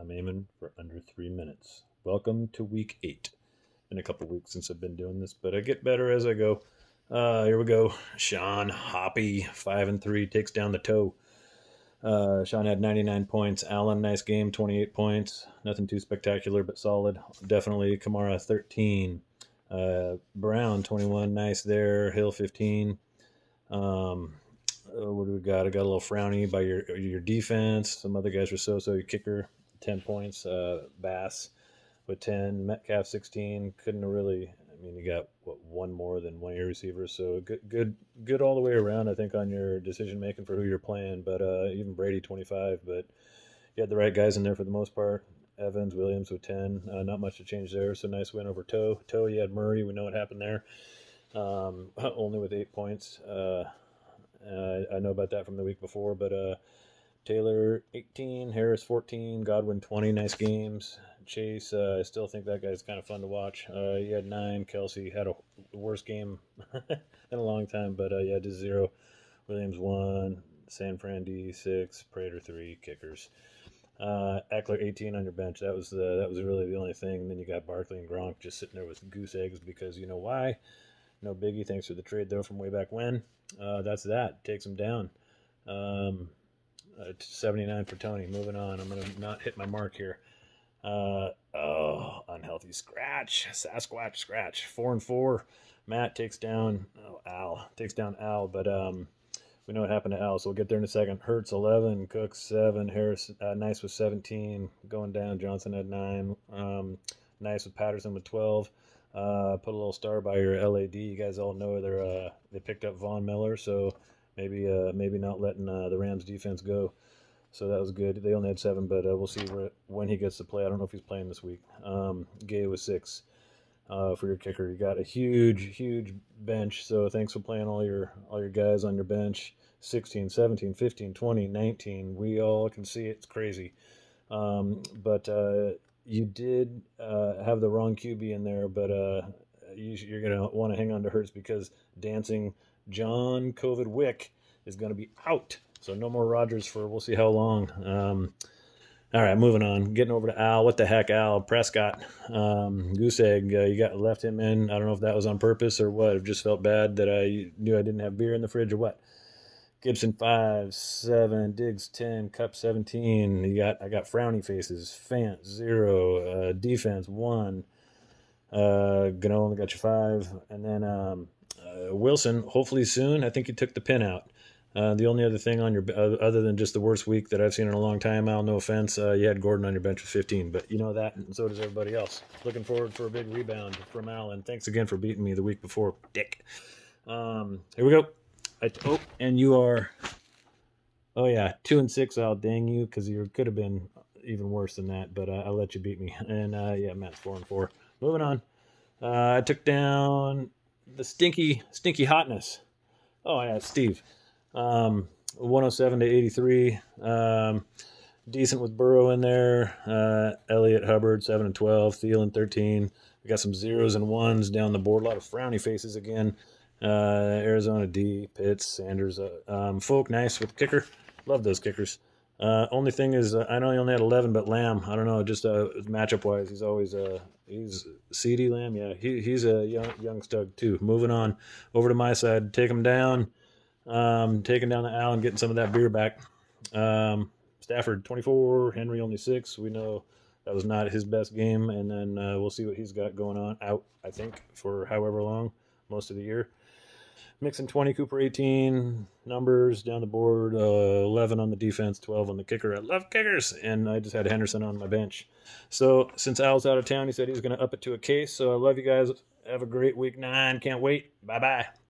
I'm aiming for under three minutes. Welcome to week eight. Been a couple weeks since I've been doing this, but I get better as I go. Uh, here we go. Sean Hoppy, five and three, takes down the toe. Uh, Sean had 99 points. Allen, nice game, 28 points. Nothing too spectacular, but solid. Definitely. Kamara, 13. Uh, Brown, 21, nice there. Hill, 15. Um, uh, what do we got? I got a little frowny by your your defense. Some other guys were so so. Your kicker, 10 points. Uh, Bass with 10. Metcalf, 16. Couldn't really. I mean, you got what one more than one of your receivers, so good, good, good all the way around. I think on your decision making for who you're playing, but uh, even Brady 25, but you had the right guys in there for the most part. Evans, Williams with 10, uh, not much to change there. So nice win over Toe. Toe, you had Murray. We know what happened there. Um, only with eight points. Uh, uh, I know about that from the week before, but uh, Taylor 18, Harris 14, Godwin 20. Nice games. Chase, uh, I still think that guy's kind of fun to watch. Uh, he had nine. Kelce had a worst game in a long time, but uh, yeah, just zero. Williams one. San Fran D six. Prater three. Kickers. Uh, Ekeler 18 on your bench. That was the that was really the only thing. And then you got Barkley and Gronk just sitting there with goose eggs because you know why. No biggie. Thanks for the trade though from way back when. Uh, that's that. Takes them down. Um, uh, 79 for Tony. Moving on. I'm gonna not hit my mark here. Uh, oh, unhealthy scratch. Sasquatch scratch. Four and four. Matt takes down oh, Al. Takes down Al, but um, we know what happened to Al, so we'll get there in a second. Hurts 11, Cooks 7, Harris uh, Nice with 17, going down. Johnson had 9. Um, nice with Patterson with 12. Uh, put a little star by your LAD. You guys all know they're uh, they picked up Von Miller, so maybe uh, maybe not letting uh, the Rams defense go. So that was good. They only had seven, but uh, we'll see where, when he gets to play. I don't know if he's playing this week. Um, Gay was six uh, for your kicker. You got a huge, huge bench. So thanks for playing all your all your guys on your bench. 16, 17, 15, 20, 19. We all can see it. It's crazy. Um, but uh, you did uh, have the wrong QB in there, but uh, you, are going to want to hang on to Hurts because dancing John COVID Wick is going to be out. So no more Rodgers for we'll see how long. Um, all right, moving on. Getting over to Al. What the heck, Al Prescott? Um, goose egg. Uh, you got left him in. I don't know if that was on purpose or what. It just felt bad that I knew I didn't have beer in the fridge or what. Gibson five, seven, Diggs ten, Kupp seventeen. You got I got frowny faces. Fant zero, uh, defense one. Uh, Gano only got you five, and then um, uh, Wilson. Hopefully soon. I think he took the pin out. Uh, the only other thing on your uh, other than just the worst week that I've seen in a long time, Al. No offense, uh, you had Gordon on your bench with 15, but you know that, and so does everybody else. Looking forward for a big rebound from Al, and thanks again for beating me the week before, Dick. Um, here we go. I, oh, and you are. Oh yeah, two and six. I'll dang you because you could have been even worse than that, but uh, I'll let you beat me. And uh, yeah, Matt's four and four. Moving on. Uh, I took down the stinky, stinky hotness. Oh yeah, Steve. Um, 107 to 83. Um, decent with Burrow in there. Uh, Elliott Hubbard, 7 and 12. Thielen, 13. We got some zeros and ones down the board. A lot of frowny faces again. Uh, Arizona D, Pitts, Sanders. Uh, um, Folk, nice with kicker. Love those kickers. Uh, only thing is, uh, I know he only had 11, but Lamb, I don't know, just uh, matchup wise, he's always uh, he's CeeDee Lamb. Yeah, he, he's a young young stud too. Moving on over to my side, take him down, um, taking down the Allen, getting some of that beer back. Um, Stafford 24, Henry only six. We know that was not his best game, and then uh, we'll see what he's got going on out. I think for however long, most of the year. Mixon 20, Cooper 18. Numbers down the board uh, 11 on the defense, 12 on the kicker. I love kickers. And I just had Henderson on my bench. So since Al's out of town, he said he's going to up it to a case. So I love you guys. Have a great week nine. Can't wait. Bye bye.